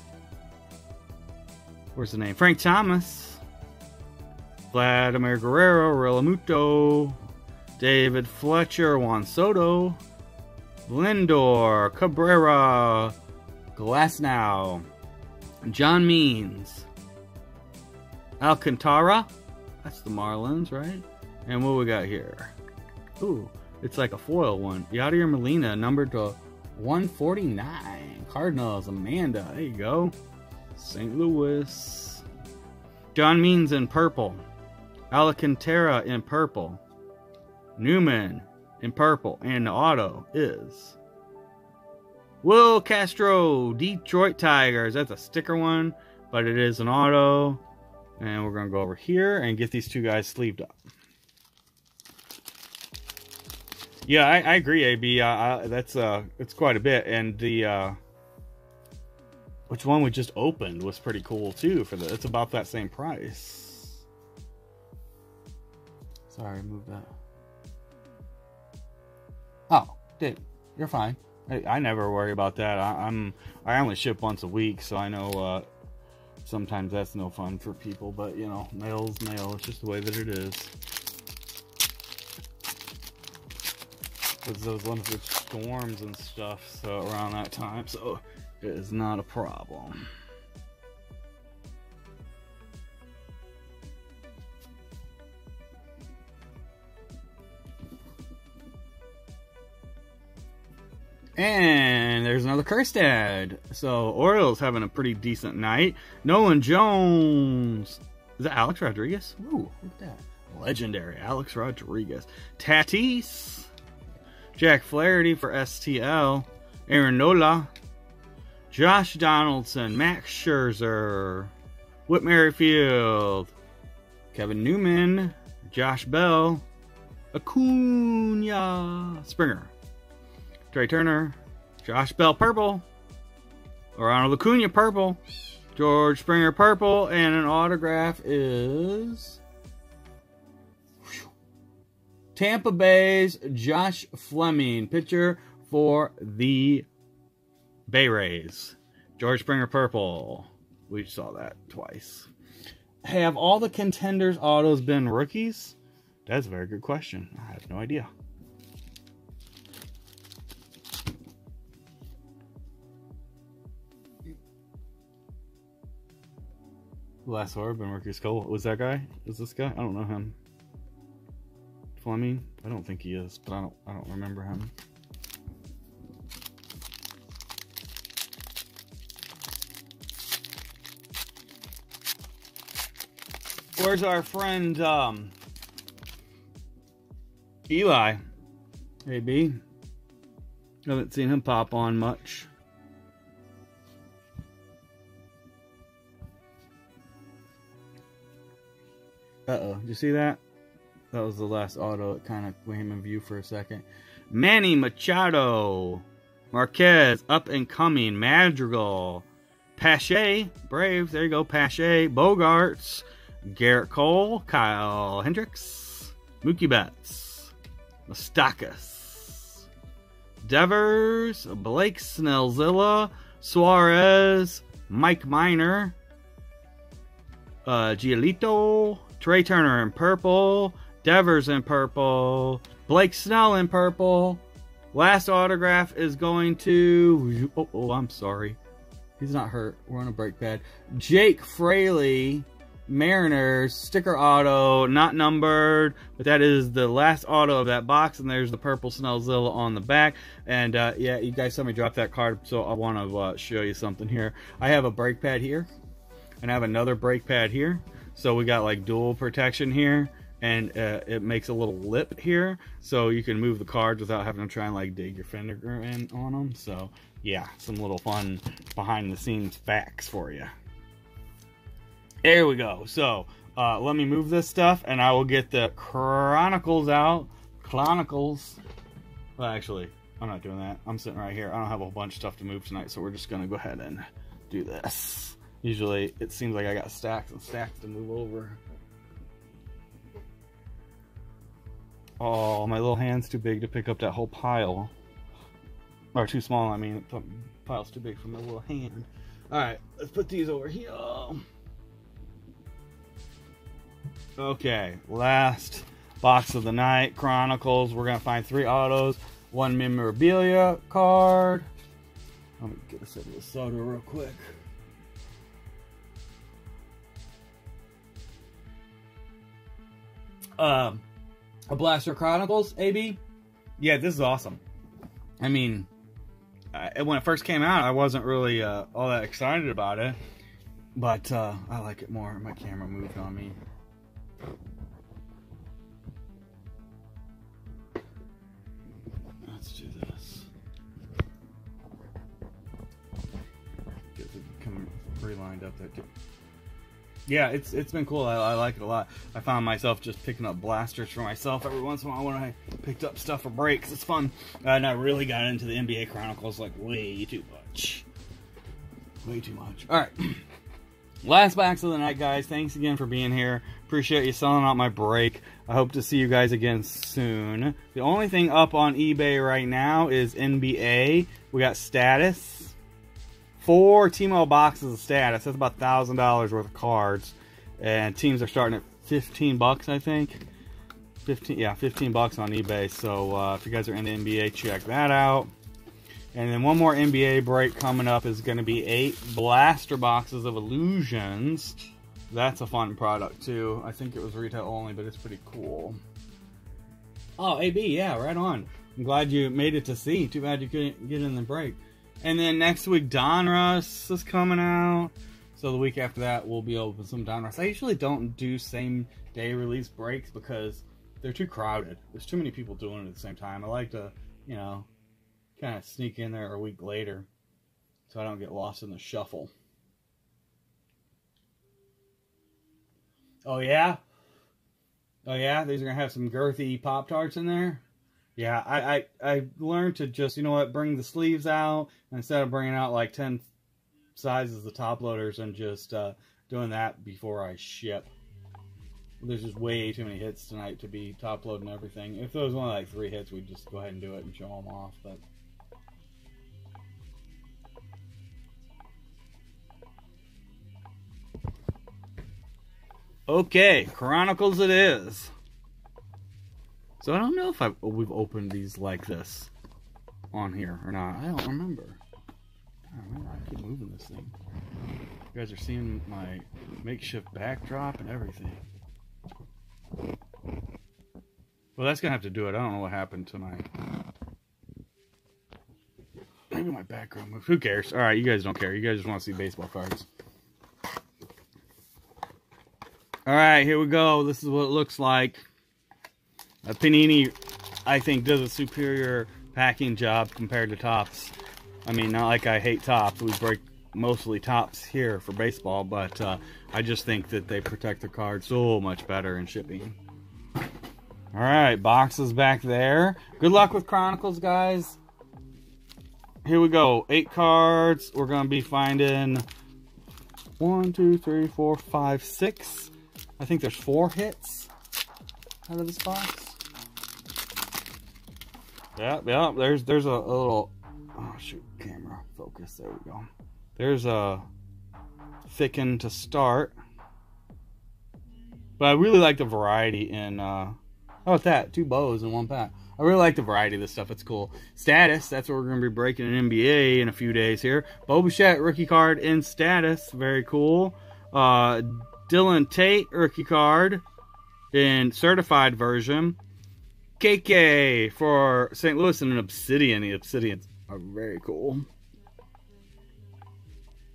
Where's the name? Frank Thomas. Vladimir Guerrero, Realmuto, David Fletcher, Juan Soto, Lindor, Cabrera, Glasnow, John Means, Alcantara. That's the Marlins, right? And what we got here? Ooh, it's like a foil one. Yadier Molina, numbered to 149. Cardinals, Amanda. There you go. St. Louis. John Means in purple. Alcantara in purple. Newman in purple. And the auto is Willi Castro, Detroit Tigers. That's a sticker one, but it is an auto. And we're going to go over here and get these two guys sleeved up. Yeah, I, I agree, AB. Uh, I, that's uh, it's quite a bit, and the uh, which one we just opened was pretty cool too. For the, it's about that same price. Sorry, move that. Oh, dude, you're fine. I, I never worry about that. I, am I only ship once a week, so I know uh, sometimes that's no fun for people. But you know, mail's mail. It's just the way that it is. Because those with storms and stuff, so around that time, so is not a problem. And there's another Kjerstad. So Orioles having a pretty decent night. Nolan Jones. Is that Alex Rodriguez? Ooh, look at that. Legendary Alex Rodriguez. Tatis. Jack Flaherty for STL. Aaron Nola. Josh Donaldson, Max Scherzer, Whit Merrifield, Kevin Newman, Josh Bell, Acuna, Springer, Trea Turner, Josh Bell purple, Ronald Acuna purple, George Springer purple, and an autograph is Tampa Bay's Josh Fleming, pitcher for the Bay Rays. George Springer purple. We saw that twice. Have all the contenders autos been rookies? That's a very good question. I have no idea. Last orb and Cole. Was that guy? Is this guy? I don't know him. Fleming? I don't think he is, but I don't I don't remember him. Where's our friend um Eli? Hey B. Haven't seen him pop on much. Uh-oh, did you see that? That was the last auto. It kind of came in view for a second. Manny Machado. Marquez, up and coming. Madrigal. Pache, Braves. There you go. Pache. Bogaerts. Gerrit Cole. Kyle Hendricks. Mookie Betts. Moustakas. Devers. Blake Snellzilla. Suarez. Mike Minor, Uh, Giolito. Trea Turner in purple. Devers in purple. Blake Snell in purple. Last autograph is going to. Oh, oh, I'm sorry. He's not hurt. We're on a break pad. Jake Fraley, Mariners, sticker auto, not numbered, but that is the last auto of that box, and there's the purple Snellzilla on the back. And uh, yeah, you guys saw me drop that card, so I want to uh, show you something here. I have a brake pad here, and I have another brake pad here. So we got like dual protection here and uh, it makes a little lip here so you can move the cards without having to try and like dig your finger in on them. So yeah, some little fun behind the scenes facts for you. There we go. So uh, let me move this stuff and I will get the Chronicles out. Chronicles. Well, actually, I'm not doing that. I'm sitting right here. I don't have a bunch of stuff to move tonight, so we're just going to go ahead and do this. Usually it seems like I got stacks and stacks to move over. Oh, my little hand's too big to pick up that whole pile. Or too small, I mean. Pile's too big for my little hand. Alright, let's put these over here. Okay, last box of the night. Chronicles. We're going to find three autos, one memorabilia card. Let me get a sip of the soda real quick. Um, a Blaster Chronicles, AB. Yeah, this is awesome. I mean, I, when it first came out, I wasn't really uh, all that excited about it, but uh, I like it more. My camera moved on me. Let's do this. Get come pre-lined up there yeah, it's it's been cool. I, I, like it a lot. I found myself just picking up blasters for myself every once in a while when I picked up stuff for breaks. It's fun. And I really got into the NBA Chronicles like way too much. Way too much. All right. Last box of the night, guys. Thanks again for being here. Appreciate you selling out my break. I hope to see you guys again soon. The only thing up on eBay right now is NBA. We got status four T-Mobile boxes of status. That's about thousand dollars worth of cards, and teams are starting at fifteen bucks, I think. Fifteen, yeah, fifteen bucks on eBay. So uh, if you guys are into NBA, check that out. And then one more NBA break coming up is going to be eight blaster boxes of illusions. That's a fun product too. I think it was retail only, but it's pretty cool. Oh, AB, yeah, right on. I'm glad you made it to see. Too bad you couldn't get in the break. And then next week, Donruss is coming out. So the week after that, we'll be open some Donruss. I usually don't do same day release breaks because they're too crowded. There's too many people doing it at the same time. I like to, you know, kind of sneak in there a week later so I don't get lost in the shuffle. Oh, yeah? Oh, yeah? These are going to have some girthy Pop Tarts in there? Yeah, I, I, I learned to just, you know what, bring the sleeves out instead of bringing out like 10 sizes of top loaders and just uh, doing that before I ship. There's just way too many hits tonight to be top loading everything. If there was only like three hits, we'd just go ahead and do it and show them off. But Okay, Chronicles it is. So I don't know if I've, we've opened these like this on here or not. I don't remember. I don't remember. I keep moving this thing. You guys are seeing my makeshift backdrop and everything. Well, that's gonna have to do it. I don't know what happened to my. Maybe my background moved. Who cares? All right, you guys don't care. You guys just want to see baseball cards. All right, here we go. This is what it looks like. A Panini, I think, does a superior packing job compared to Topps. I mean, not like I hate Topps. We break mostly Topps here for baseball, but uh, I just think that they protect the card so much better in shipping. All right, boxes back there. Good luck with Chronicles, guys. Here we go. Eight cards. We're going to be finding one, two, three, four, five, six. I think there's four hits out of this box. Yeah, yeah. There's there's a, a little. Oh shoot, camera focus. There we go. There's a thicken to start. But I really like the variety in. Uh, how about that? Two bows in one pack. I really like the variety of this stuff. It's cool. Status. That's what we're going to be breaking in NBA in a few days here. Bo Bichette rookie card in status. Very cool. Uh, Dylan Tate rookie card in certified version. KK for St. Louis and an Obsidian. The Obsidians are very cool.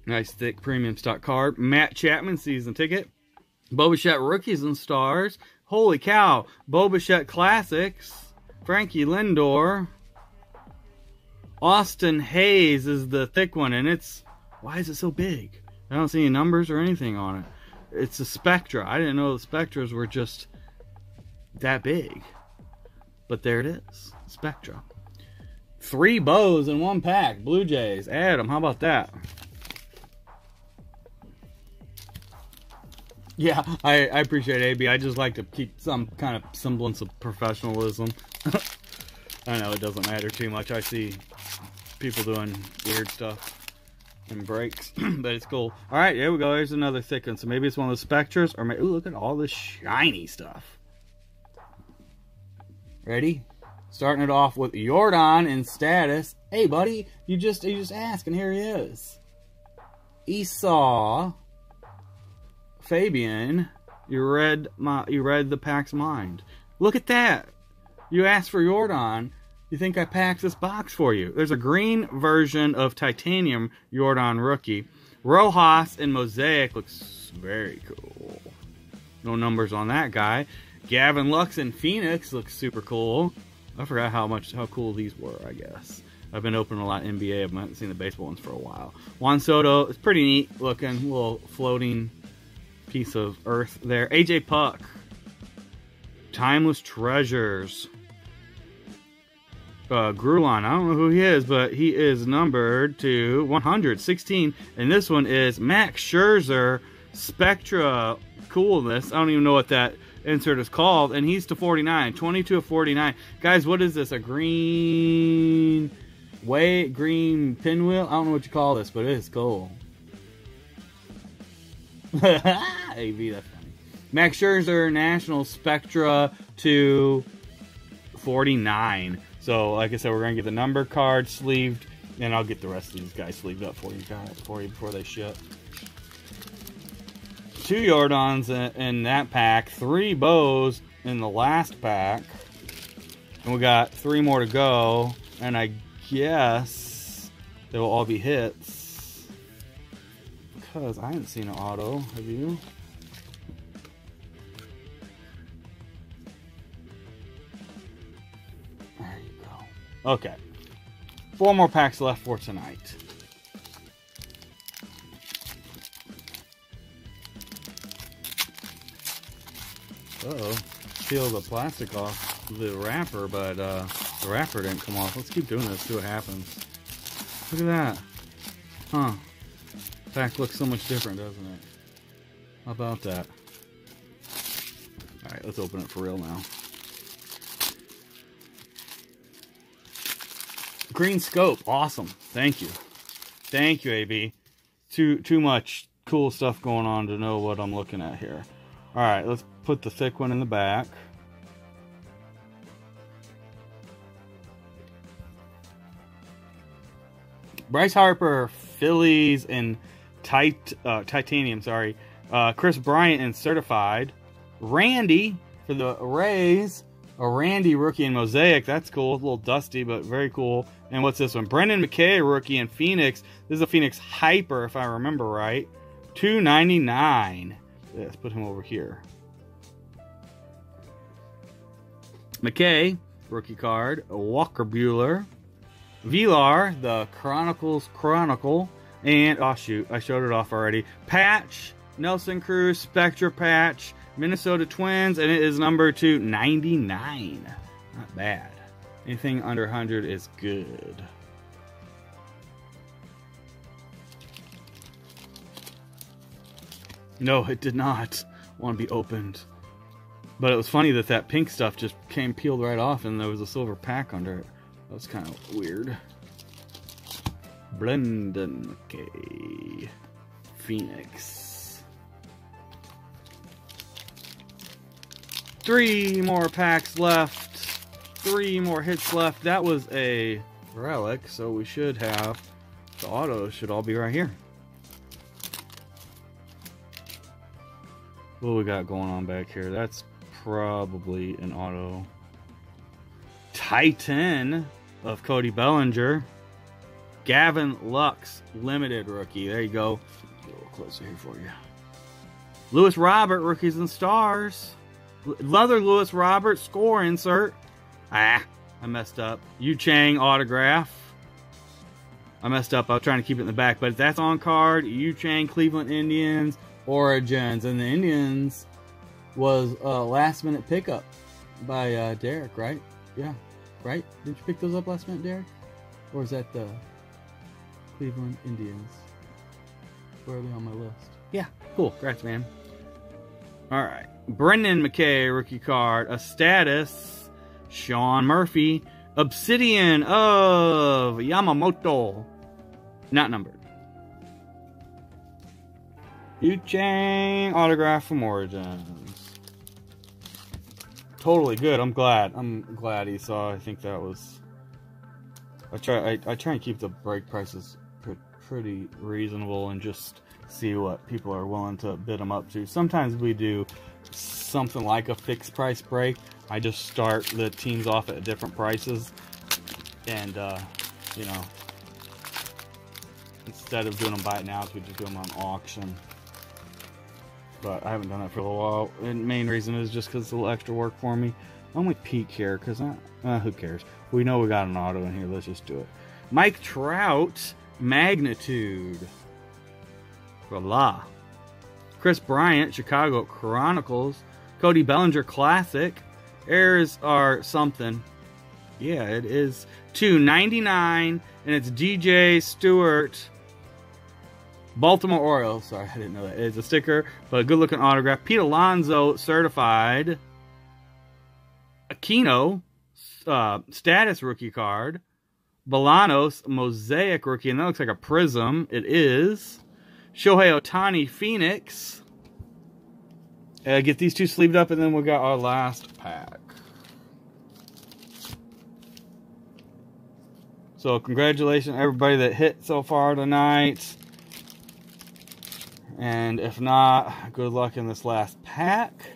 Nice thick premium stock card. Matt Chapman season ticket. Bo Bichette rookies and stars. Holy cow. Bo Bichette classics. Frankie Lindor. Austin Hays is the thick one, and it's why is it so big? I don't see any numbers or anything on it it's a Spectra. I didn't know the Spectras were just that big. But there it is. Spectra. Three bows in one pack. Blue Jays. Adam, how about that? Yeah, I, I appreciate AB. I just like to keep some kind of semblance of professionalism. I know it doesn't matter too much. I see people doing weird stuff and breaks, but it's cool. All right, here we go. Here's another thick one. So maybe it's one of the Spectras, or maybe, ooh, look at all this shiny stuff. Ready? Starting it off with Jordan in status. Hey, buddy, you just you just asked, and here he is. Esau, Fabian, you read my you read the pack's mind. Look at that. You asked for Jordan, you think I packed this box for you? There's a green version of Titanium Jordan Rookie. Rojas in Mosaic looks very cool. No numbers on that guy. Gavin Lux and Phoenix looks super cool. I forgot how much how cool these were, I guess. I've been opening a lot of NBA. I haven't seen the baseball ones for a while. Juan Soto, it's pretty neat looking. Little floating piece of earth there. AJ Puk. Timeless Treasures uh, Grulon. I don't know who he is, but he is numbered to 116. And this one is Max Scherzer Spectra Coolness. I don't even know what that insert is called. And he's to 49. 22 of 49. Guys, what is this? A green... Way green pinwheel? I don't know what you call this, but it is cool. AV, that's funny. Max Scherzer National Spectra to 49. So, like I said, we're gonna get the number card sleeved, and I'll get the rest of these guys sleeved up for you guys for you before they ship. Two Jordans in that pack, three bows in the last pack, and we got three more to go. And I guess they will all be hits because I haven't seen an auto. Have you? Okay. Four more packs left for tonight. Uh oh Peel the plastic off the wrapper, but uh, the wrapper didn't come off. Let's keep doing this, see what happens. Look at that. Huh. pack looks so much different, doesn't it? How about that? Alright, let's open it for real now. Green scope, awesome. Thank you. Thank you, AB. Too too much cool stuff going on to know what I'm looking at here. Alright, let's put the thick one in the back. Bryce Harper, Phillies, and tit uh, titanium. Sorry, uh, Kris Bryant and certified. Randy for the Rays. A Randy rookie in Mosaic. That's cool. A little dusty, but very cool. And what's this one? Brendan McKay rookie in Phoenix. This is a Phoenix Hyper, if I remember right. Two ninety nine. Let's put him over here. McKay, rookie card. Walker Buehler. Villar, the Chronicles Chronicle, and oh shoot, I showed it off already. Patch, Nelson Cruz, Spectra Patch, Minnesota Twins, and it is number 299. Not bad. Anything under 100 is good. No, it did not want to be opened. But it was funny that that pink stuff just came peeled right off and there was a silver pack under it. That's kind of weird. Brendan McKay. Phoenix. Three more packs left. Three more hits left. That was a relic, so we should have the autos should all be right here. What we got going on back here? That's probably an auto. Titan of Cody Bellinger. Gavin Lux, limited rookie. There you go. a little closer here for you. Luis Robert, rookies and stars. Leather Luis Robert, score insert. Ah, I messed up. Yu Chang autograph. I messed up. I was trying to keep it in the back, but that's on card. Yu Chang, Cleveland Indians, Origins. And the Indians was a last minute pickup by uh, Derek, right? Yeah right? Did you pick those up last minute, Derek? Or is that the Cleveland Indians? Where are they on my list? Yeah, cool. Congrats, man. All right. Brendan McKay, rookie card. A status. Sean Murphy. Obsidian of Yamamoto. Not numbered. Yu Chang autograph from Origins totally good. I'm glad. I'm glad he saw. I think that was. I try. I, I try and keep the break prices pretty reasonable and just see what people are willing to bid them up to. Sometimes we do something like a fixed price break. I just start the teams off at different prices, and uh, you know, instead of doing them by now, we just do them on auction but I haven't done that for a little while. And main reason is just because it's a little extra work for me. I'm with peek here because uh, who cares? We know we got an auto in here. Let's just do it. Mike Trout, magnitude. Voila. Kris Bryant, Chicago Chronicles. Cody Bellinger Classic. Airs are something. Yeah, it is 299 and it's DJ Stewart Baltimore Orioles. Sorry, I didn't know that. It's a sticker, but a good looking autograph. Pete Alonso certified. Aquino uh, status rookie card. Bolanos mosaic rookie, and that looks like a prism. It is. Shohei Ohtani Phoenix. Uh, get these two sleeved up, and then we got our last pack. So, congratulations everybody that hit so far tonight. And if not, good luck in this last pack.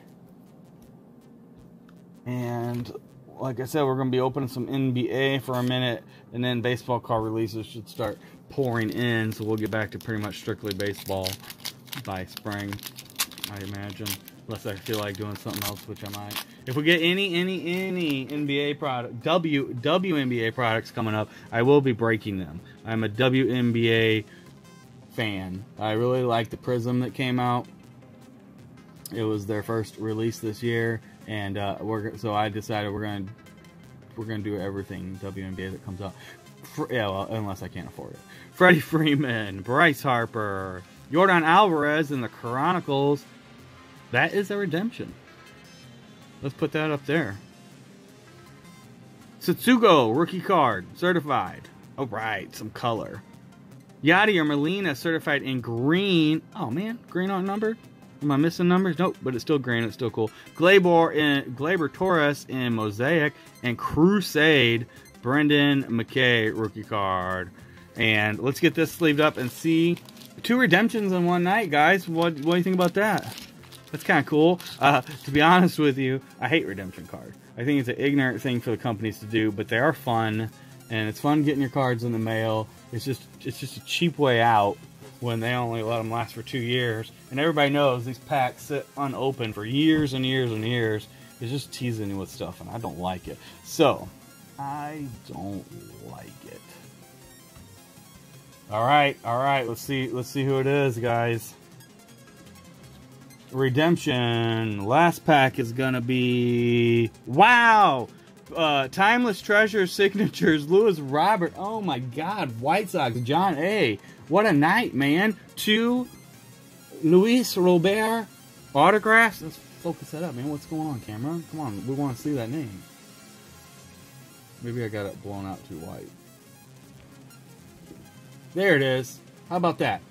And like I said, we're going to be opening some NBA for a minute, and then baseball card releases should start pouring in. So we'll get back to pretty much strictly baseball by spring, I imagine. Unless I feel like doing something else, which I might. If we get any, any, any NBA product, W, WNBA products coming up, I will be breaking them. I'm a WNBA fan. I really like the Prism that came out. It was their first release this year, and uh, we're so I decided we're gonna we're gonna do everything WNBA that comes out. Yeah, well, unless I can't afford it. Freddie Freeman, Bryce Harper, Yordan Alvarez in the Chronicles. That is a redemption. Let's put that up there. Tsutsugo, rookie card, certified. All right, some color. Yadier Molina, certified in green. Oh man, green on number. Am I missing numbers? Nope, but it's still green. It's still cool. Gleyber in Gleyber Torres in Mosaic and Crusade. Brendan McKay rookie card. And let's get this sleeved up and see two redemptions in one night, guys. What, what do you think about that? That's kind of cool. Uh, to be honest with you, I hate redemption cards. I think it's an ignorant thing for the companies to do, but they are fun, and it's fun getting your cards in the mail. It's just it's just a cheap way out when they only let them last for two years, and everybody knows these packs sit unopened for years and years and years. It's just teasing you with stuff, and I don't like it. So, I don't like it. All right, all right. Let's see. Let's see who it is, guys. Redemption. Last pack is gonna be wow. Uh, Timeless Treasure Signatures. Luis Robert. Oh my God. White Sox. John A. What a night, man. Two Luis Robert autographs. Let's focus that up, man. What's going on, camera? Come on, we want to see that name. Maybe I got it blown out too white. There it is. How about that?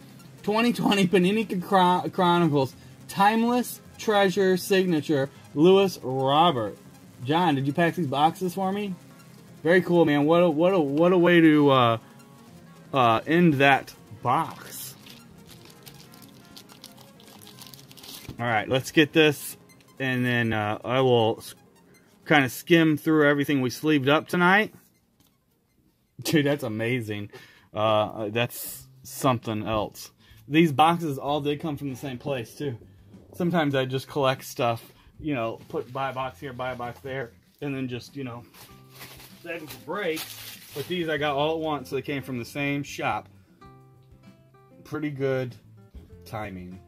2020 Panini Chronicles Timeless Treasure Signature Luis Robert. John, did you pack these boxes for me? Very cool, man. What a what a what a way to uh, uh, end that box. All right, let's get this, and then uh, I will kind of skim through everything we sleeved up tonight. Dude, that's amazing. Uh, that's something else. These boxes all did come from the same place too. Sometimes I just collect stuff, you know, put buy a box here, buy a box there, and then just you know, setting for breaks. But these I got all at once, so they came from the same shop. Pretty good timing.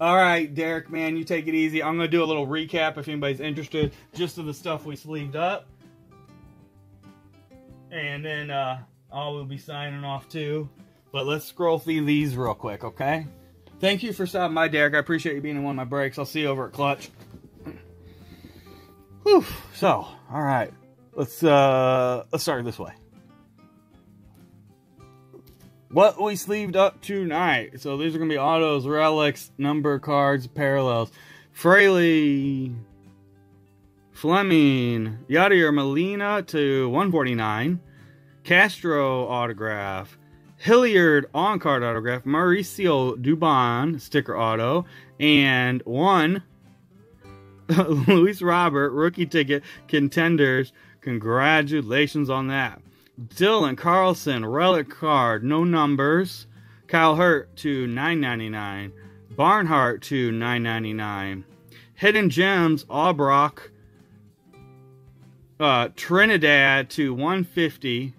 All right, Derek, man, you take it easy. I'm going to do a little recap if anybody's interested, just of the stuff we sleeved up. And then uh, I will be signing off too. But let's scroll through these real quick, okay? Thank you for stopping by, Derek. I appreciate you being in one of my breaks. I'll see you over at Clutch. Whew. So, all right. Let's uh let's start this way. What we sleeved up tonight. So these are gonna be autos, relics, number cards, parallels. Fraley, Fleming, Yadier Molina to 149. Castro autograph. Hilliard on card autograph. Mauricio Dubon sticker auto. And one Luis Robert rookie ticket contenders. Congratulations on that. Dylan Carlson relic card, no numbers. Kyle Hurt to 9.99. Barnhart to 9.99. Hidden Gems Albrock uh, Trinidad to 150.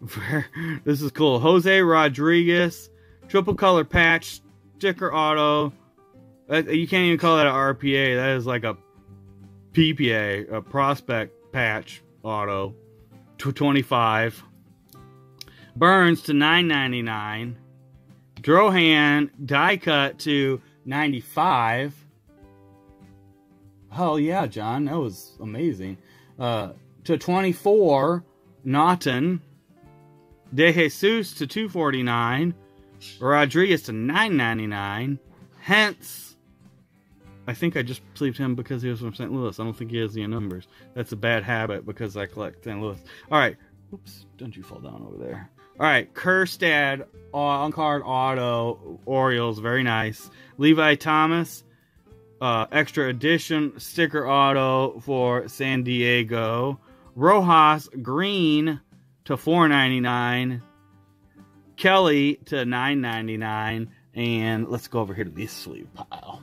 this is cool. Jose Rodriguez, triple color patch, sticker auto. You can't even call that an RPA. That is like a PPA, a prospect patch auto. To 25. Burns to 9.99. Drohan die cut to 95. Hell yeah, John, that was amazing. Uh, to 24, Naughton De Jesus to 249. Rodriguez to 999. Hence, I think I just believed him because he was from St. Louis. I don't think he has the numbers. That's a bad habit because I collect St. Louis. All right. Oops, don't you fall down over there. All right, Kjerstad on card auto Orioles, very nice. Levi Thomas, uh, extra edition sticker auto for San Diego. Rojas Green to 4.99. Kelly to 9.99. And let's go over here to this sleeve pile.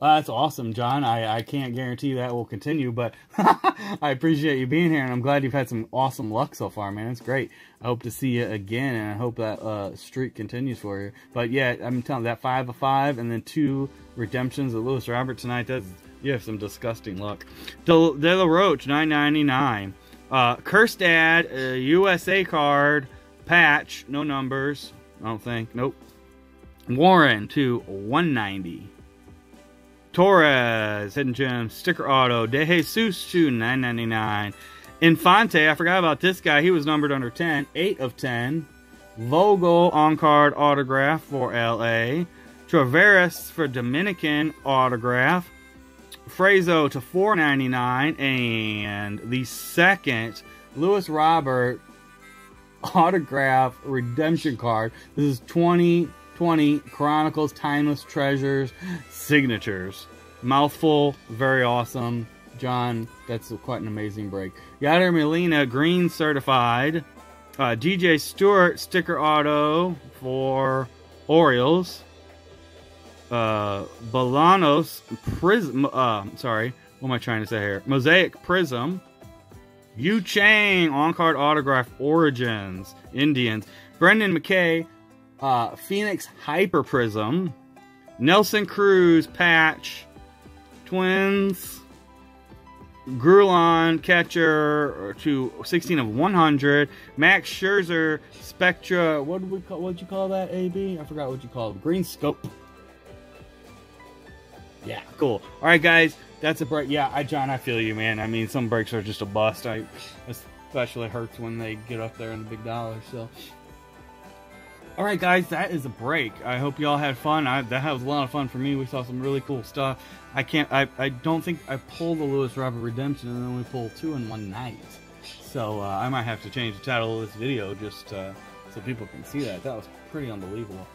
That's awesome, John. I, I can't guarantee that will continue, but I appreciate you being here, and I'm glad you've had some awesome luck so far, man. It's great. I hope to see you again, and I hope that uh, streak continues for you. But yeah, I'm telling you, that 5 of 5 and then two redemptions of Luis Robert tonight, that's, you have some disgusting luck. De, De La Roach, 9.99. Uh, Kjerstad, a USA card Patch, no numbers. I don't think. Nope. Warren to 190. Torres, Hidden Gem, Sticker Auto, De Jesus to 999. Infante, I forgot about this guy. He was numbered under 10, 8 of 10. Vogel on card autograph for LA. Traveris for Dominican autograph. Frazo to 4.99 and the second Luis Robert autograph redemption card. This is 2020 Chronicles Timeless Treasures signatures. Mouthful, very awesome. John, that's quite an amazing break. Yadier Molina, green certified. Uh, DJ Stewart, sticker auto for Orioles uh, Bolanos Prism. Uh, sorry, what am I trying to say here? Mosaic Prism. Yu Chang on card autograph Origins Indians. Brendan McKay, uh, Phoenix Hyper Prism. Nelson Cruz patch. Twins. Grullon catcher to 16 of 100. Max Scherzer Spectra. What did we call? What'd you call that? AB? I forgot what you called. Green Scope. Yeah, cool. All right, guys, that's a break. Yeah, I John, I feel you, man. I mean, some breaks are just a bust. I especially hurts when they get up there in the big dollars. So, all right, guys, that is a break. I hope y'all had fun. I, that was a lot of fun for me. We saw some really cool stuff. I can't. I, I don't think I pulled the Luis Robert Redemption, and then we pulled two in one night. So uh, I might have to change the title of this video just uh, so people can see that. That was pretty unbelievable.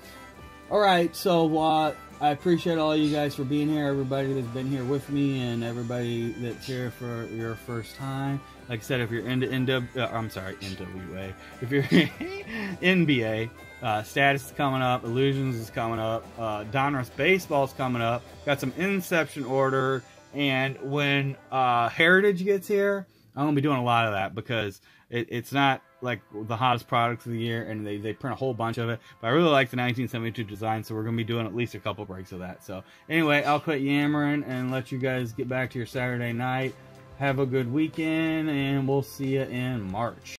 All right, so uh, I appreciate all you guys for being here, everybody that's been here with me, and everybody that's here for your first time. Like I said, if you're into NW, uh, I'm sorry, NWA. If you're NBA, uh, status is coming up, Illusions is coming up, uh, Donruss Baseball is coming up. Got some Inception order, and when uh, Heritage gets here, I'm gonna be doing a lot of that because it, it's not like the hottest products of the year, and they, they print a whole bunch of it. But I really like the 1972 design, so we're going to be doing at least a couple breaks of that. So anyway, I'll quit yammering and let you guys get back to your Saturday night. Have a good weekend, and we'll see you in March.